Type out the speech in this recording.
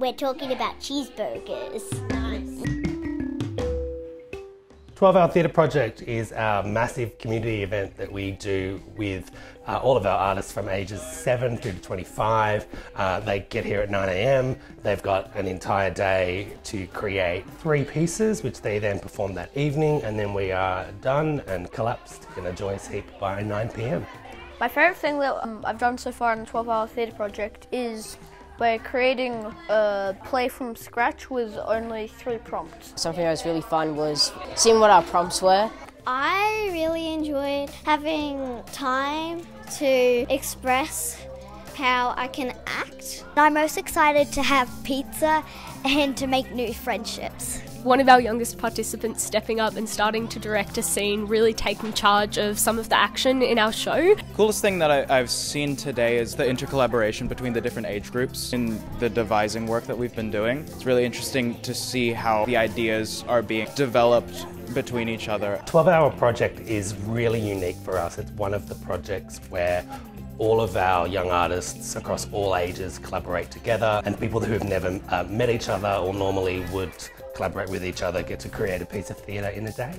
We're talking about cheeseburgers. Nice. 12 Hour Theatre Project is our massive community event that we do with uh, all of our artists from ages 7 through to 25. Uh, they get here at 9am. They've got an entire day to create three pieces, which they then perform that evening, and then we are done and collapsed in a joyous heap by 9pm. My favourite thing that um, I've done so far in the 12 Hour Theatre Project is by creating a play from scratch with only three prompts. Something that was really fun was seeing what our prompts were. I really enjoyed having time to express how I can act. I'm most excited to have pizza and to make new friendships one of our youngest participants stepping up and starting to direct a scene, really taking charge of some of the action in our show. Coolest thing that I, have seen today is the intercollaboration between the different age groups in the devising work that we've been doing. It's really interesting to see how the ideas are being developed between each other. 12 Hour Project is really unique for us. It's one of the projects where all of our young artists across all ages collaborate together and people who have never uh, met each other or normally would collaborate with each other get to create a piece of theatre in a day.